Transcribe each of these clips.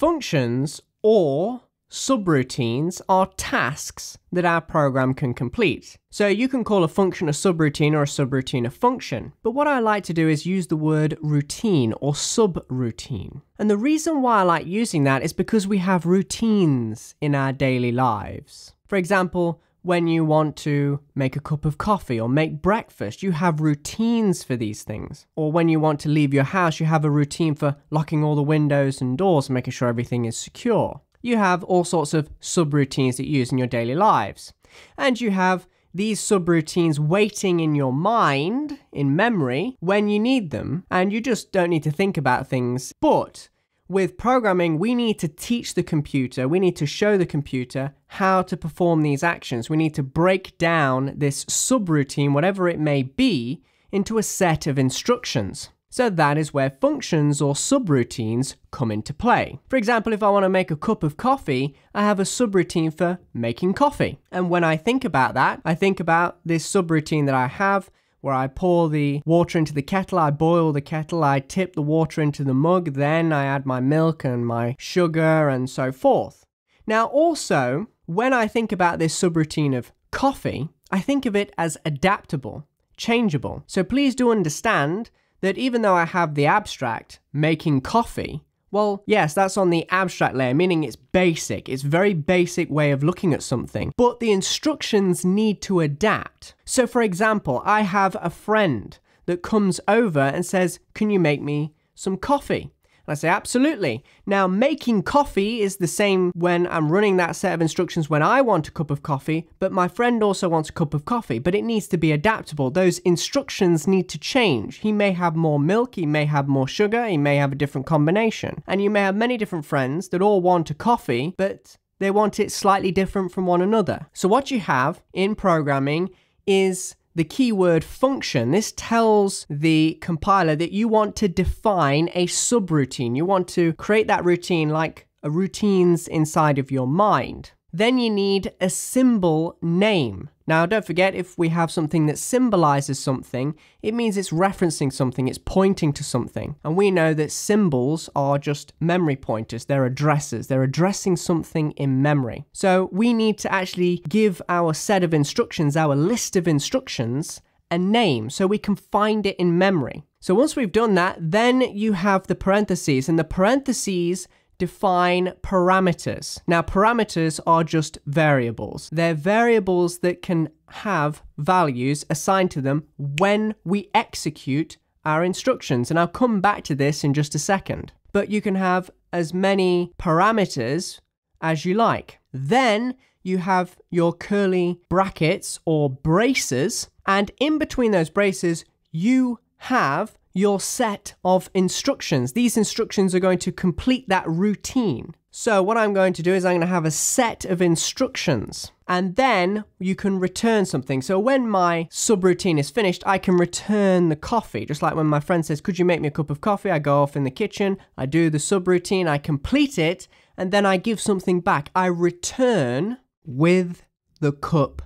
Functions or subroutines are tasks that our program can complete. So you can call a function a subroutine or a subroutine a function. But what I like to do is use the word routine or subroutine. And the reason why I like using that is because we have routines in our daily lives. For example, when you want to make a cup of coffee or make breakfast, you have routines for these things. Or when you want to leave your house, you have a routine for locking all the windows and doors and making sure everything is secure you have all sorts of subroutines that you use in your daily lives. And you have these subroutines waiting in your mind, in memory, when you need them, and you just don't need to think about things. But with programming, we need to teach the computer, we need to show the computer how to perform these actions. We need to break down this subroutine, whatever it may be, into a set of instructions. So that is where functions or subroutines come into play. For example, if I want to make a cup of coffee, I have a subroutine for making coffee. And when I think about that, I think about this subroutine that I have where I pour the water into the kettle, I boil the kettle, I tip the water into the mug, then I add my milk and my sugar and so forth. Now, also, when I think about this subroutine of coffee, I think of it as adaptable, changeable. So please do understand that even though I have the abstract, making coffee, well, yes, that's on the abstract layer, meaning it's basic. It's very basic way of looking at something. But the instructions need to adapt. So for example, I have a friend that comes over and says, can you make me some coffee? I say, absolutely. Now, making coffee is the same when I'm running that set of instructions when I want a cup of coffee, but my friend also wants a cup of coffee, but it needs to be adaptable. Those instructions need to change. He may have more milk, he may have more sugar, he may have a different combination. And you may have many different friends that all want a coffee, but they want it slightly different from one another. So, what you have in programming is the keyword function, this tells the compiler that you want to define a subroutine. You want to create that routine like a routines inside of your mind. Then you need a symbol name. Now, don't forget, if we have something that symbolizes something, it means it's referencing something, it's pointing to something. And we know that symbols are just memory pointers, they're addresses, they're addressing something in memory. So we need to actually give our set of instructions, our list of instructions, a name so we can find it in memory. So once we've done that, then you have the parentheses, and the parentheses define parameters. Now, parameters are just variables. They're variables that can have values assigned to them when we execute our instructions. And I'll come back to this in just a second. But you can have as many parameters as you like. Then you have your curly brackets or braces, and in between those braces, you have your set of instructions. These instructions are going to complete that routine. So what I'm going to do is I'm going to have a set of instructions and then you can return something. So when my subroutine is finished, I can return the coffee. Just like when my friend says, could you make me a cup of coffee? I go off in the kitchen, I do the subroutine, I complete it, and then I give something back. I return with the cup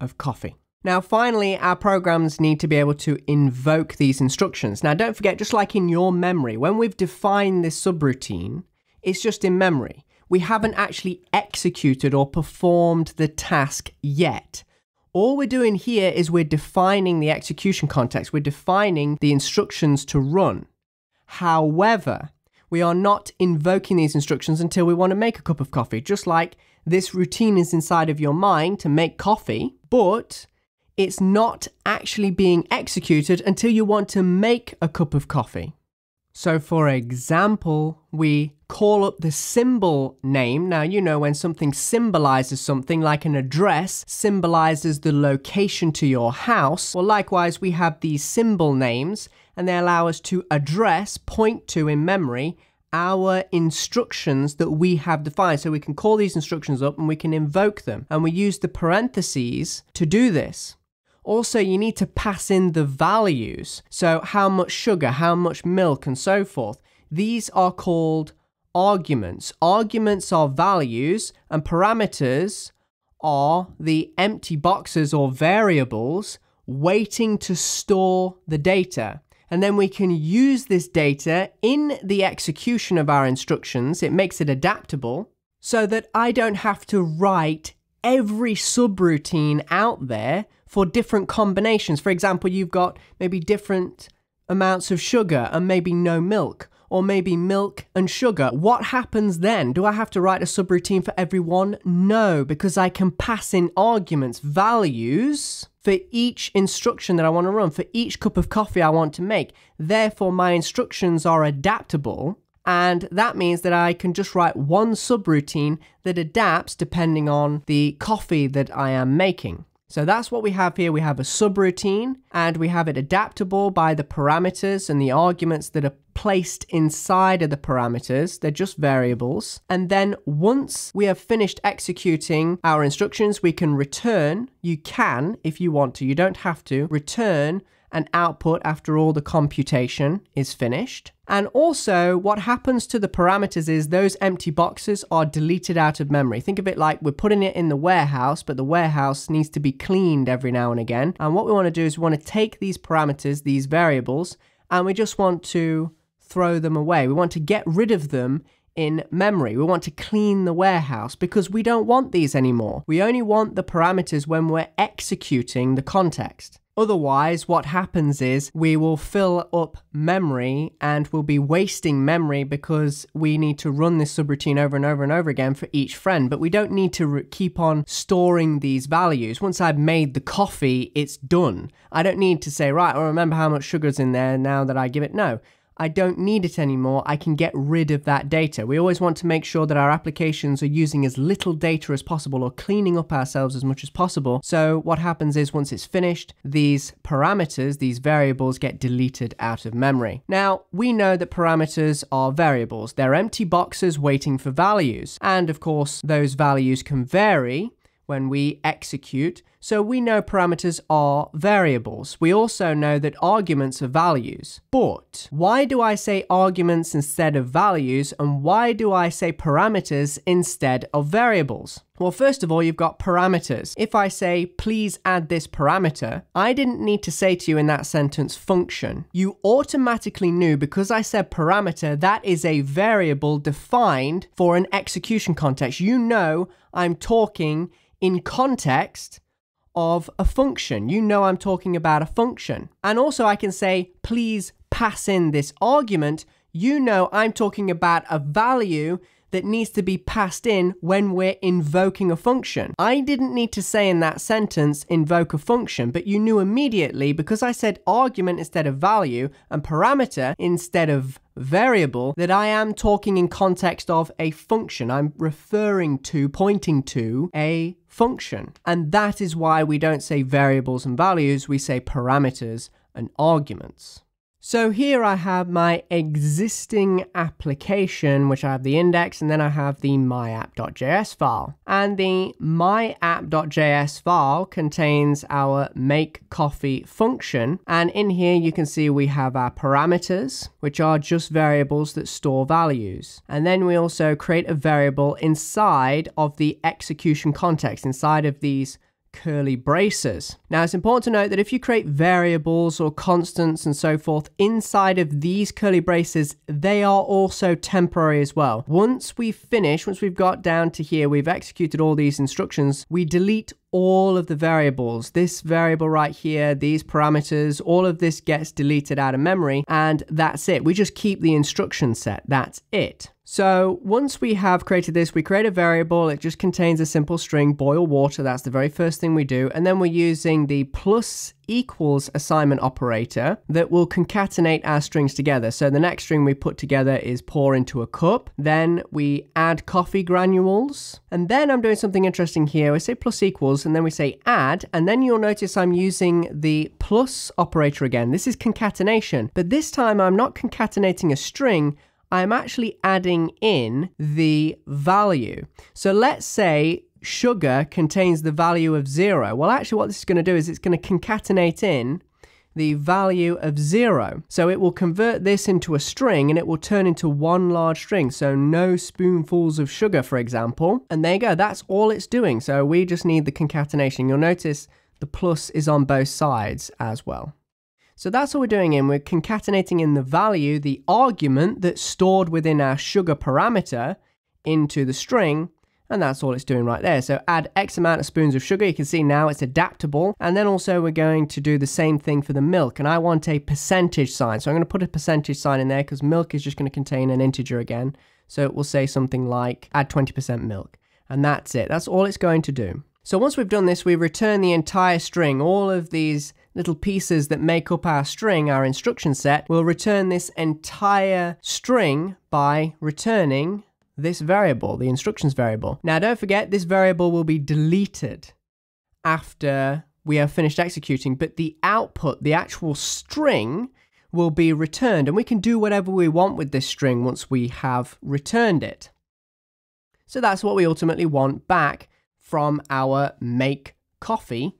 of coffee. Now, finally, our programs need to be able to invoke these instructions. Now, don't forget, just like in your memory, when we've defined this subroutine, it's just in memory. We haven't actually executed or performed the task yet. All we're doing here is we're defining the execution context. We're defining the instructions to run. However, we are not invoking these instructions until we want to make a cup of coffee. Just like this routine is inside of your mind to make coffee, but it's not actually being executed until you want to make a cup of coffee. So, for example, we call up the symbol name. Now, you know, when something symbolizes something, like an address symbolizes the location to your house. Well, likewise, we have these symbol names, and they allow us to address, point to in memory, our instructions that we have defined. So we can call these instructions up and we can invoke them. And we use the parentheses to do this. Also, you need to pass in the values. So, how much sugar, how much milk, and so forth. These are called arguments. Arguments are values, and parameters are the empty boxes or variables waiting to store the data. And then we can use this data in the execution of our instructions. It makes it adaptable so that I don't have to write every subroutine out there for different combinations. For example, you've got maybe different amounts of sugar and maybe no milk, or maybe milk and sugar. What happens then? Do I have to write a subroutine for everyone? No, because I can pass in arguments, values for each instruction that I want to run, for each cup of coffee I want to make. Therefore, my instructions are adaptable. And that means that I can just write one subroutine that adapts depending on the coffee that I am making. So that's what we have here. We have a subroutine and we have it adaptable by the parameters and the arguments that are placed inside of the parameters. They're just variables. And then once we have finished executing our instructions, we can return. You can, if you want to, you don't have to, return an output after all the computation is finished. And also, what happens to the parameters is those empty boxes are deleted out of memory. Think of it like we're putting it in the warehouse, but the warehouse needs to be cleaned every now and again. And what we want to do is we want to take these parameters, these variables, and we just want to throw them away. We want to get rid of them in memory. We want to clean the warehouse because we don't want these anymore. We only want the parameters when we're executing the context. Otherwise, what happens is we will fill up memory and we'll be wasting memory because we need to run this subroutine over and over and over again for each friend. But we don't need to keep on storing these values. Once I've made the coffee, it's done. I don't need to say, right, I remember how much sugar's in there now that I give it. No. I don't need it anymore, I can get rid of that data. We always want to make sure that our applications are using as little data as possible or cleaning up ourselves as much as possible. So what happens is once it's finished, these parameters, these variables get deleted out of memory. Now, we know that parameters are variables. They're empty boxes waiting for values. And of course, those values can vary when we execute, so we know parameters are variables. We also know that arguments are values. But why do I say arguments instead of values, and why do I say parameters instead of variables? Well, first of all, you've got parameters. If I say, please add this parameter, I didn't need to say to you in that sentence function. You automatically knew because I said parameter, that is a variable defined for an execution context. You know I'm talking in context of a function. You know I'm talking about a function. And also I can say, please pass in this argument. You know I'm talking about a value that needs to be passed in when we're invoking a function. I didn't need to say in that sentence invoke a function, but you knew immediately because I said argument instead of value and parameter instead of variable that I am talking in context of a function. I'm referring to, pointing to a function. And that is why we don't say variables and values, we say parameters and arguments. So here I have my existing application, which I have the index, and then I have the myapp.js file. And the myapp.js file contains our make coffee function. And in here, you can see we have our parameters, which are just variables that store values. And then we also create a variable inside of the execution context, inside of these curly braces. Now it's important to note that if you create variables or constants and so forth inside of these curly braces, they are also temporary as well. Once we finish, once we've got down to here, we've executed all these instructions, we delete all of the variables. This variable right here, these parameters, all of this gets deleted out of memory and that's it. We just keep the instruction set. That's it. So once we have created this, we create a variable. It just contains a simple string, boil water. That's the very first thing we do. And then we're using the plus equals assignment operator that will concatenate our strings together. So the next string we put together is pour into a cup. Then we add coffee granules. And then I'm doing something interesting here. We say plus equals and then we say add. And then you'll notice I'm using the plus operator again. This is concatenation, but this time I'm not concatenating a string. I'm actually adding in the value. So let's say sugar contains the value of zero. Well, actually, what this is going to do is it's going to concatenate in the value of zero. So it will convert this into a string and it will turn into one large string. So no spoonfuls of sugar, for example. And there you go. That's all it's doing. So we just need the concatenation. You'll notice the plus is on both sides as well. So that's what we're doing in. We're concatenating in the value, the argument that's stored within our sugar parameter into the string, and that's all it's doing right there. So add X amount of spoons of sugar. You can see now it's adaptable. And then also we're going to do the same thing for the milk. And I want a percentage sign. So I'm going to put a percentage sign in there because milk is just going to contain an integer again. So it will say something like add 20% milk. And that's it. That's all it's going to do. So once we've done this, we return the entire string, all of these little pieces that make up our string, our instruction set, we'll return this entire string by returning this variable, the instructions variable. Now don't forget, this variable will be deleted after we have finished executing, but the output, the actual string, will be returned, and we can do whatever we want with this string once we have returned it. So that's what we ultimately want back from our make coffee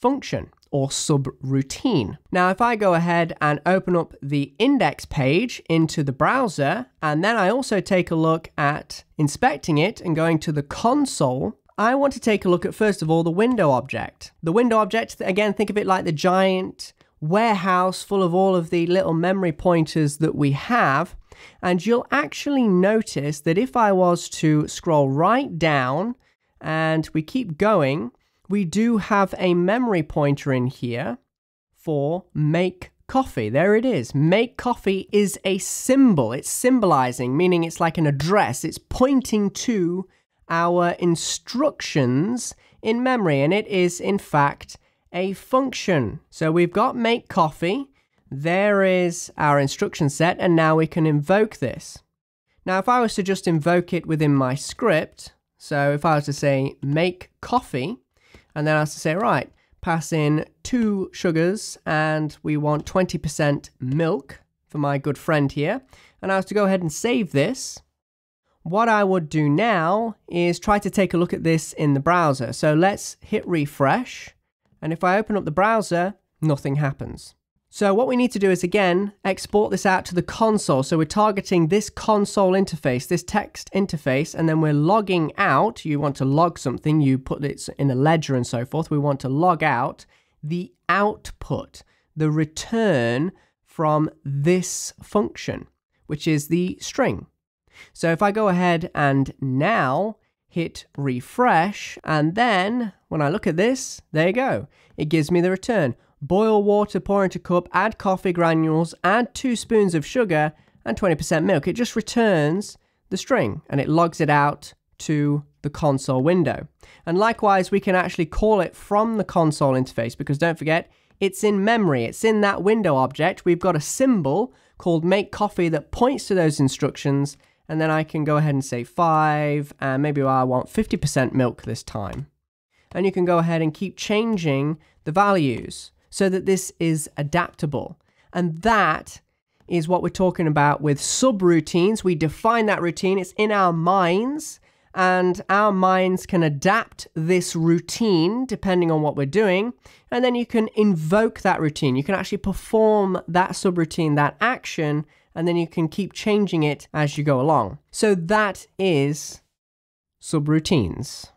function or subroutine. Now, if I go ahead and open up the index page into the browser, and then I also take a look at inspecting it and going to the console, I want to take a look at, first of all, the window object. The window object, again, think of it like the giant warehouse full of all of the little memory pointers that we have. And you'll actually notice that if I was to scroll right down and we keep going, we do have a memory pointer in here for make coffee. There it is. Make coffee is a symbol. It's symbolizing, meaning it's like an address. It's pointing to our instructions in memory, and it is, in fact, a function. So we've got make coffee. There is our instruction set, and now we can invoke this. Now, if I was to just invoke it within my script, so if I was to say make coffee, and then I was to say, right, pass in two sugars and we want 20% milk for my good friend here. And I was to go ahead and save this. What I would do now is try to take a look at this in the browser. So let's hit refresh. And if I open up the browser, nothing happens. So what we need to do is again, export this out to the console. So we're targeting this console interface, this text interface, and then we're logging out. You want to log something, you put it in a ledger and so forth. We want to log out the output, the return from this function, which is the string. So if I go ahead and now hit refresh, and then when I look at this, there you go. It gives me the return boil water, pour into cup, add coffee granules, add two spoons of sugar, and 20% milk. It just returns the string and it logs it out to the console window. And likewise, we can actually call it from the console interface because don't forget, it's in memory. It's in that window object. We've got a symbol called make coffee that points to those instructions. And then I can go ahead and say five, and maybe I want 50% milk this time. And you can go ahead and keep changing the values so that this is adaptable. And that is what we're talking about with subroutines. We define that routine, it's in our minds, and our minds can adapt this routine depending on what we're doing. And then you can invoke that routine. You can actually perform that subroutine, that action, and then you can keep changing it as you go along. So that is subroutines.